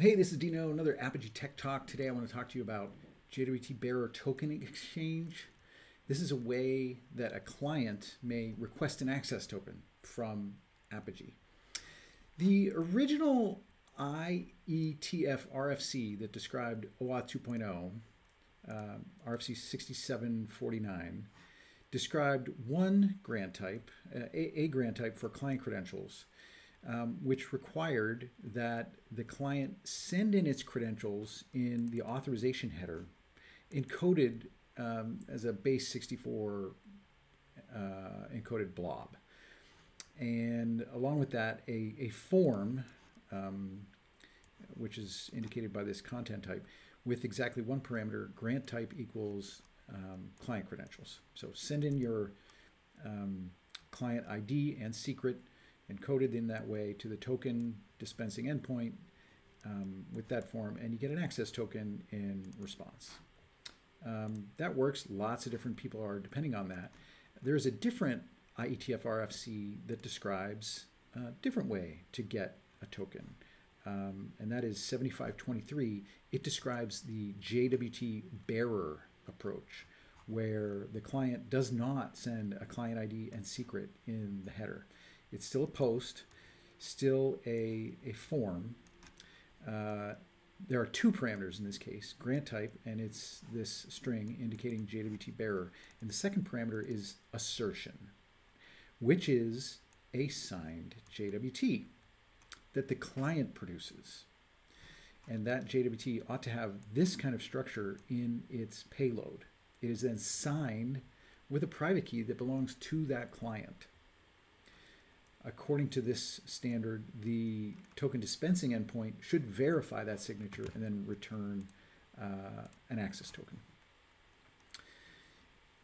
Hey, this is Dino, another Apigee Tech Talk. Today I want to talk to you about JWT Bearer Token Exchange. This is a way that a client may request an access token from Apigee. The original IETF RFC that described OAuth 2.0, uh, RFC 6749, described one grant type, uh, a, a grant type for client credentials um, which required that the client send in its credentials in the authorization header encoded um, as a base 64 uh, encoded blob. And along with that, a, a form, um, which is indicated by this content type, with exactly one parameter, grant type equals um, client credentials. So send in your um, client ID and secret encoded in that way to the token dispensing endpoint um, with that form, and you get an access token in response. Um, that works. Lots of different people are depending on that. There's a different IETF RFC that describes a different way to get a token, um, and that is 7523. It describes the JWT bearer approach, where the client does not send a client ID and secret in the header. It's still a post, still a, a form. Uh, there are two parameters in this case, grant type, and it's this string indicating JWT bearer. And the second parameter is assertion, which is a signed JWT that the client produces. And that JWT ought to have this kind of structure in its payload. It is then signed with a private key that belongs to that client according to this standard, the token dispensing endpoint should verify that signature and then return uh, an access token.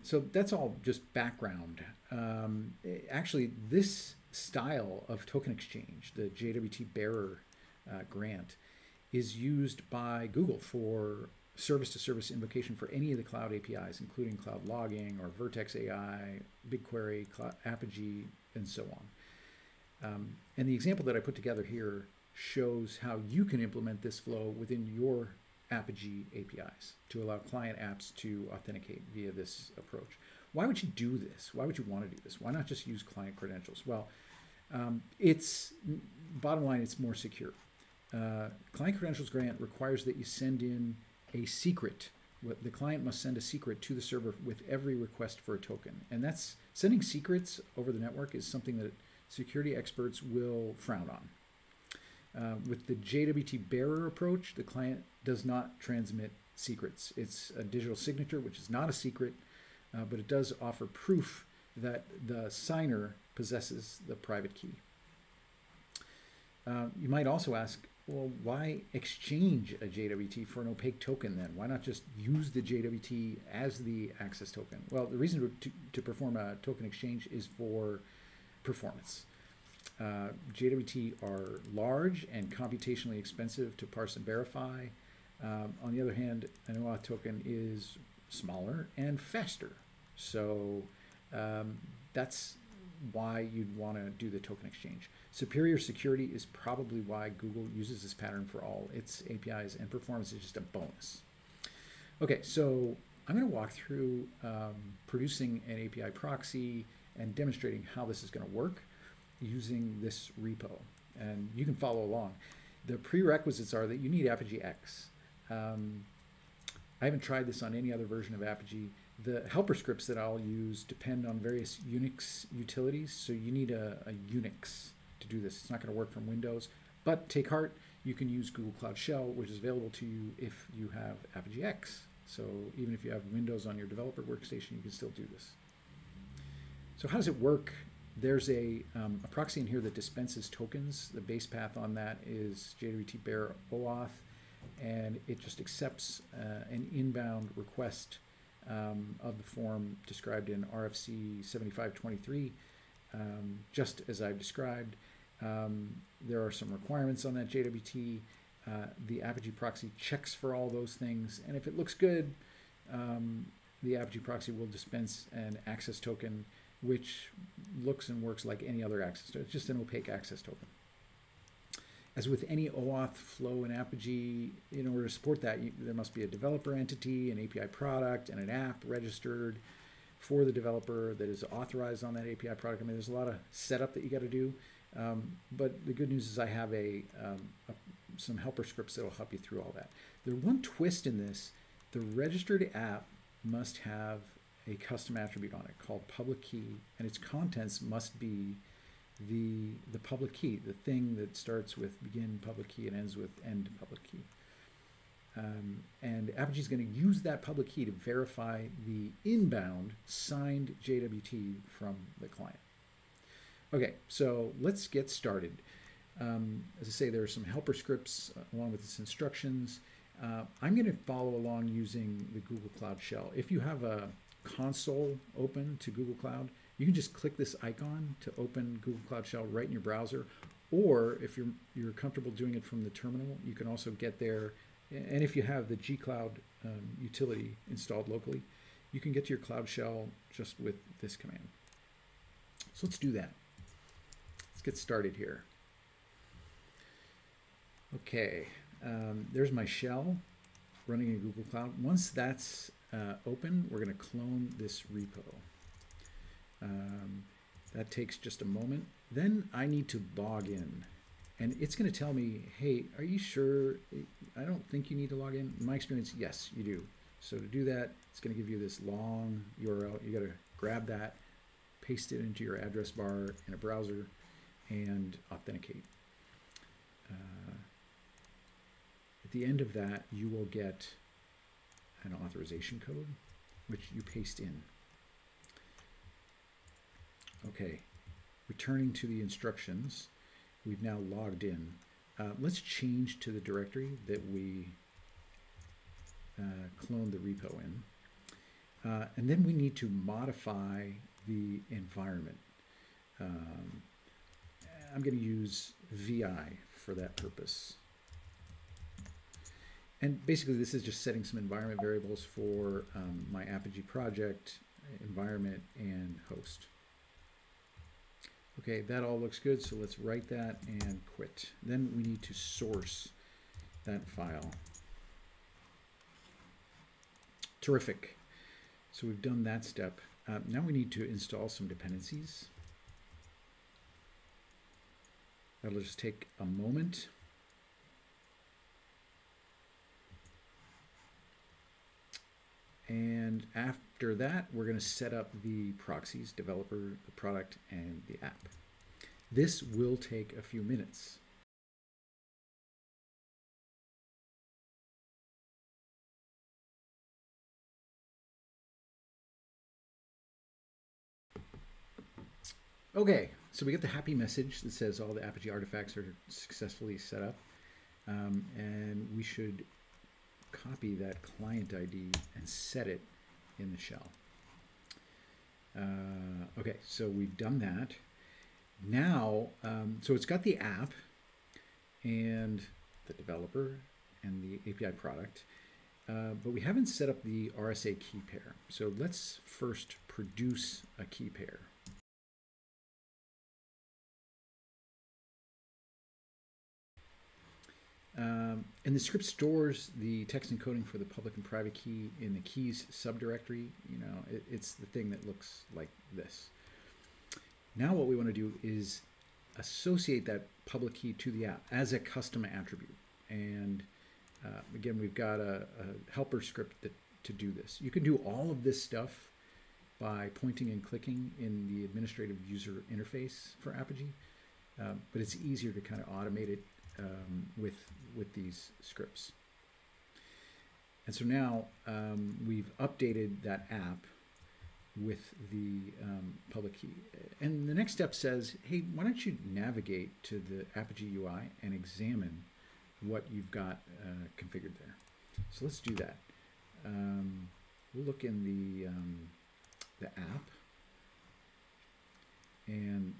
So that's all just background. Um, actually, this style of token exchange, the JWT bearer uh, grant, is used by Google for service to service invocation for any of the cloud APIs, including cloud logging or Vertex AI, BigQuery, Apigee, and so on. Um, and the example that I put together here shows how you can implement this flow within your Apigee APIs to allow client apps to authenticate via this approach. Why would you do this? Why would you want to do this? Why not just use client credentials? Well, um, it's bottom line, it's more secure. Uh, client credentials grant requires that you send in a secret. The client must send a secret to the server with every request for a token. And that's sending secrets over the network is something that security experts will frown on. Uh, with the JWT bearer approach, the client does not transmit secrets. It's a digital signature, which is not a secret, uh, but it does offer proof that the signer possesses the private key. Uh, you might also ask, well, why exchange a JWT for an opaque token then? Why not just use the JWT as the access token? Well, the reason to, to perform a token exchange is for performance. Uh, JWT are large and computationally expensive to parse and verify. Um, on the other hand, an OAuth token is smaller and faster. So um, that's why you'd want to do the token exchange. Superior security is probably why Google uses this pattern for all its APIs, and performance is just a bonus. Okay, so I'm going to walk through um, producing an API proxy and demonstrating how this is going to work using this repo. And you can follow along. The prerequisites are that you need Apigee X. Um, I haven't tried this on any other version of Apigee. The helper scripts that I'll use depend on various Unix utilities, so you need a, a Unix to do this. It's not going to work from Windows, but take heart, you can use Google Cloud Shell, which is available to you if you have Apigee X. So even if you have Windows on your developer workstation, you can still do this. So how does it work? There's a, um, a proxy in here that dispenses tokens. The base path on that is JWT bearer OAuth, and it just accepts uh, an inbound request um, of the form described in RFC 7523, um, just as I've described. Um, there are some requirements on that JWT. Uh, the Apigee proxy checks for all those things, and if it looks good, um, the Apigee proxy will dispense an access token which looks and works like any other access token. It's just an opaque access token. as with any OAuth flow in Apigee, in order to support that, you, there must be a developer entity, an API product, and an app registered for the developer that is authorized on that API product. I mean, there's a lot of setup that you got to do. Um, but the good news is I have a, um, a, some helper scripts that will help you through all that. The one twist in this, the registered app must have a custom attribute on it called public key, and its contents must be the the public key, the thing that starts with begin public key and ends with end public key. Um, and Apigee is going to use that public key to verify the inbound signed JWT from the client. Okay, so let's get started. Um, as I say, there are some helper scripts uh, along with its instructions. Uh, I'm going to follow along using the Google Cloud Shell. If you have a console open to Google Cloud, you can just click this icon to open Google Cloud Shell right in your browser. Or if you're, you're comfortable doing it from the terminal, you can also get there. And if you have the gcloud um, utility installed locally, you can get to your Cloud Shell just with this command. So let's do that. Let's get started here. Okay, um, there's my shell running in Google Cloud. Once that's uh, open, we're going to clone this repo. Um, that takes just a moment. Then I need to log in. And it's going to tell me, hey, are you sure? I don't think you need to log in. In my experience, yes, you do. So to do that, it's going to give you this long URL. You got to grab that, paste it into your address bar in a browser, and authenticate. Uh, at the end of that, you will get an authorization code, which you paste in. Okay, returning to the instructions, we've now logged in. Uh, let's change to the directory that we uh, cloned the repo in. Uh, and then we need to modify the environment. Um, I'm going to use VI for that purpose. And basically this is just setting some environment variables for um, my Apigee project, environment, and host. Okay, that all looks good, so let's write that and quit. Then we need to source that file. Terrific. So we've done that step. Uh, now we need to install some dependencies. That'll just take a moment. And after that, we're going to set up the proxies, developer, the product, and the app. This will take a few minutes. Okay, so we get the happy message that says all the Apigee artifacts are successfully set up. Um, and we should copy that client ID and set it in the shell. Uh, okay, so we've done that. Now, um, so it's got the app and the developer and the API product, uh, but we haven't set up the RSA key pair. So let's first produce a key pair. And the script stores the text encoding for the public and private key in the keys subdirectory. You know, it, it's the thing that looks like this. Now what we want to do is associate that public key to the app as a custom attribute. And uh, again, we've got a, a helper script that, to do this. You can do all of this stuff by pointing and clicking in the administrative user interface for Apigee, uh, but it's easier to kind of automate it um, with, with these scripts. And so now um, we've updated that app with the um, public key. And the next step says, hey, why don't you navigate to the Apigee UI and examine what you've got uh, configured there. So let's do that. Um, we'll look in the, um, the app and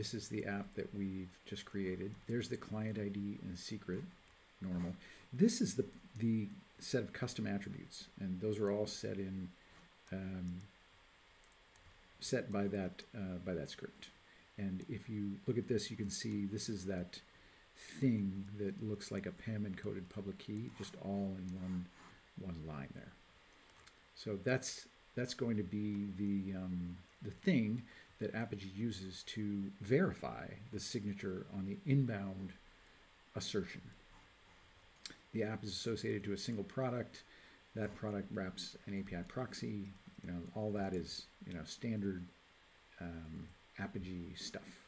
this is the app that we've just created. There's the client ID and secret, normal. This is the, the set of custom attributes, and those are all set in um, set by that uh, by that script. And if you look at this, you can see this is that thing that looks like a PEM encoded public key, just all in one one line there. So that's that's going to be the um, the thing that Apigee uses to verify the signature on the inbound assertion. The app is associated to a single product. That product wraps an API proxy. You know, all that is you know standard um, Apigee stuff.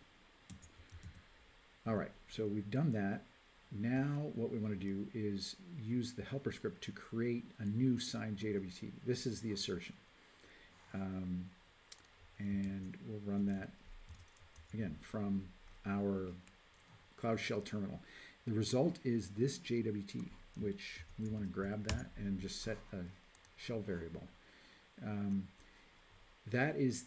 All right, so we've done that. Now what we want to do is use the helper script to create a new signed JWT. This is the assertion. Um, and we'll run that again from our Cloud Shell terminal. The result is this JWT, which we want to grab that and just set a shell variable. Um, that is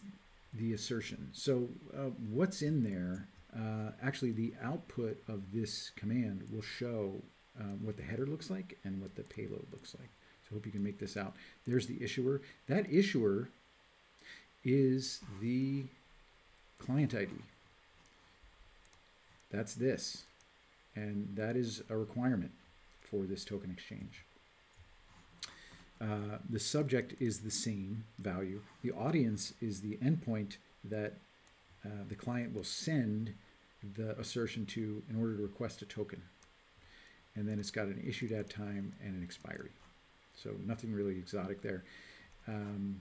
the assertion. So uh, what's in there, uh, actually the output of this command will show uh, what the header looks like and what the payload looks like. So I hope you can make this out. There's the issuer. That issuer is the client ID. That's this. And that is a requirement for this token exchange. Uh, the subject is the same value. The audience is the endpoint that uh, the client will send the assertion to in order to request a token. And then it's got an issued at time and an expiry. So nothing really exotic there. Um,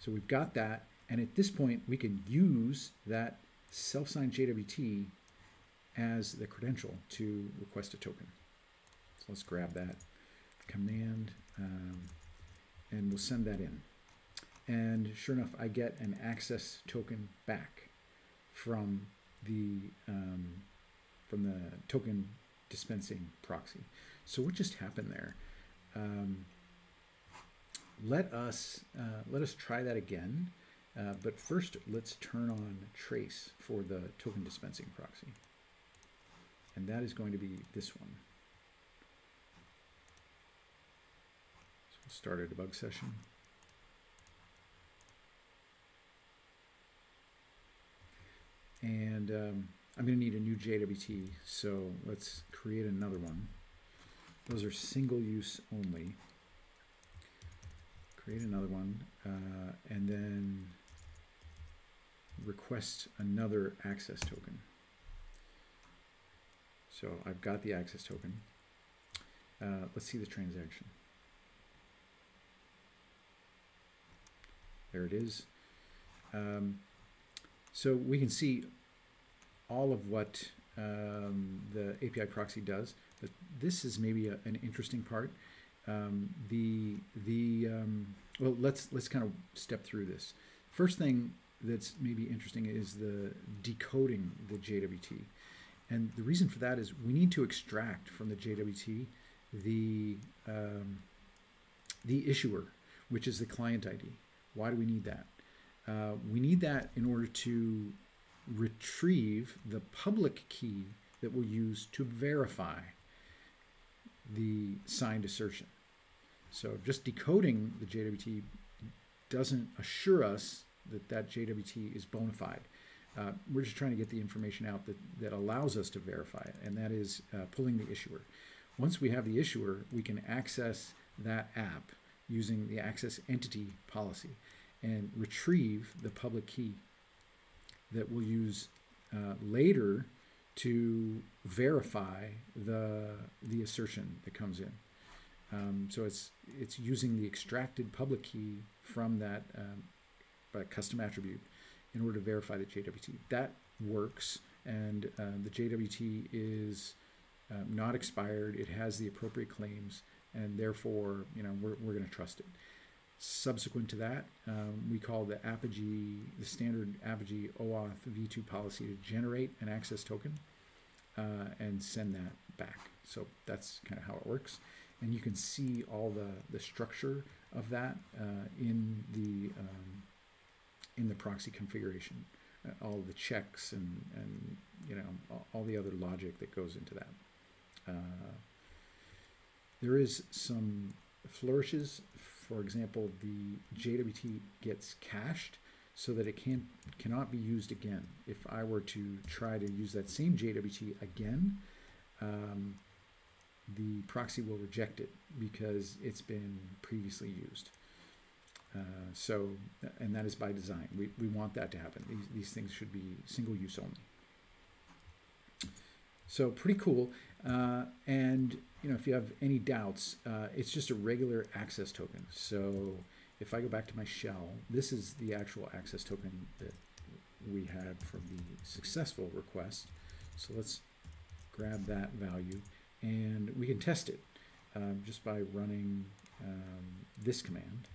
so we've got that. And at this point, we can use that self-signed JWT as the credential to request a token. So let's grab that command um, and we'll send that in. And sure enough, I get an access token back from the um, from the token dispensing proxy. So what just happened there? Um, let us uh, let us try that again. Uh, but first, let's turn on trace for the token dispensing proxy. And that is going to be this one. So we'll start a debug session. And um, I'm going to need a new JWT, so let's create another one. Those are single use only create another one, uh, and then request another access token. So I've got the access token. Uh, let's see the transaction. There it is. Um, so we can see all of what um, the API proxy does, but this is maybe a, an interesting part um, the the um, well let's let's kind of step through this. First thing that's maybe interesting is the decoding the JWT and the reason for that is we need to extract from the JWT the um, the issuer which is the client ID why do we need that? Uh, we need that in order to retrieve the public key that we'll use to verify the signed assertion. So just decoding the JWT doesn't assure us that that JWT is bona fide. Uh, we're just trying to get the information out that, that allows us to verify it, and that is uh, pulling the issuer. Once we have the issuer, we can access that app using the access entity policy and retrieve the public key that we'll use uh, later to verify the the assertion that comes in. Um, so it's it's using the extracted public key from that um, custom attribute in order to verify the JWT. That works, and uh, the JWT is um, not expired. It has the appropriate claims, and therefore, you know, we're, we're going to trust it. Subsequent to that, um, we call the Apigee, the standard Apigee OAuth v2 policy to generate an access token uh, and send that back. So that's kind of how it works. And you can see all the, the structure of that uh, in the um, in the proxy configuration, uh, all the checks and and you know all, the other logic that goes into that. Uh, there is some flourishes for example, the JWT gets cached. so that it can cannot be used again. If I were to try to use that same JWT again, um, the proxy will reject it because it's been previously used. Uh, so, and that is by design. We, we want that to happen. These, these things should be single use only. So pretty cool. Uh, and you know, if you have any doubts, uh, it's just a regular access token. So if I go back to my shell, this is the actual access token that we had from the successful request. So let's grab that value and we can test it um, just by running um, this command,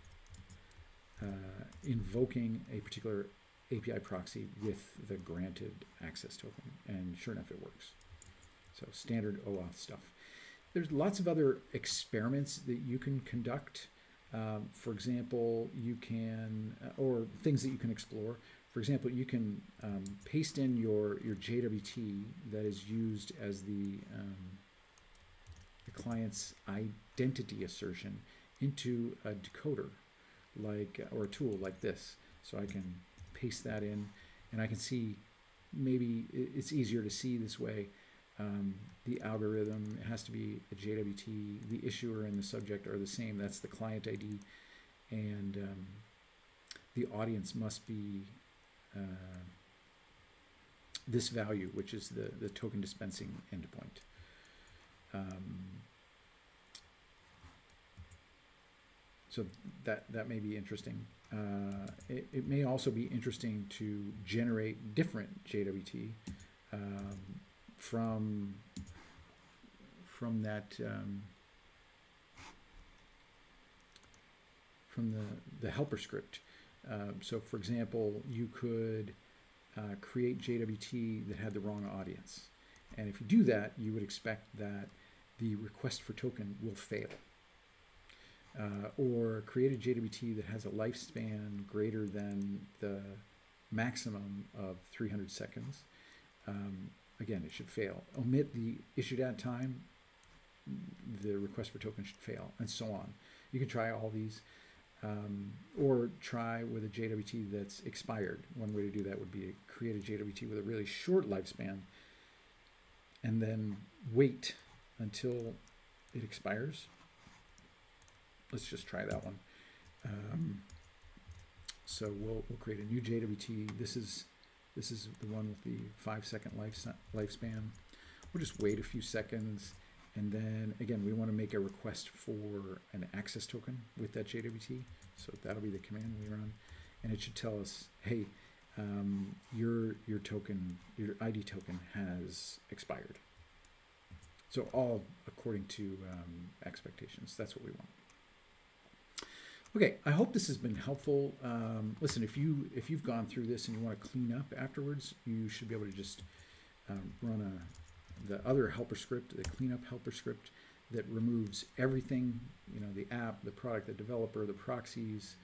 uh, invoking a particular API proxy with the granted access token. And sure enough, it works. So standard OAuth stuff. There's lots of other experiments that you can conduct. Um, for example, you can, uh, or things that you can explore. For example, you can um, paste in your, your JWT that is used as the, um, the client's identity assertion into a decoder like, or a tool like this. So I can paste that in and I can see maybe it's easier to see this way um, the algorithm has to be a JWT. The issuer and the subject are the same. That's the client ID. And um, the audience must be uh, this value, which is the, the token dispensing endpoint. Um, so that, that may be interesting. Uh, it, it, may also be interesting to generate different JWT um, from from that um, from the the helper script. Uh, so, for example, you could uh, create JWT that had the wrong audience, and if you do that, you would expect that the request for token will fail. Uh, or create a JWT that has a lifespan greater than the maximum of 300 seconds. Um, again, it should fail. Omit the issued at time, the request for token should fail, and so on. You can try all these, um, or try with a JWT that's expired. One way to do that would be to create a JWT with a really short lifespan, and then wait until it expires. Let's just try that one. Um, so we'll, we'll create a new JWT. This is this is the one with the five second life, lifespan. We'll just wait a few seconds. And then again, we want to make a request for an access token with that JWT. So that'll be the command we run. And it should tell us, hey, um, your, your token, your ID token has expired. So all according to um, expectations. That's what we want. Okay, I hope this has been helpful. Um, listen, if you if you've gone through this and you want to clean up afterwards, you should be able to just um, run a the other helper script, the cleanup helper script that removes everything. You know, the app, the product, the developer, the proxies,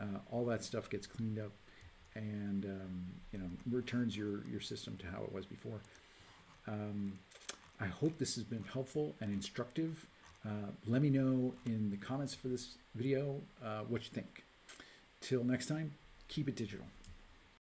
uh, all that stuff gets cleaned up, and um, you know returns your your system to how it was before. I hope this has been helpful and instructive. Uh, let me know in the comments for this video uh, what you think. Till next time, keep it digital.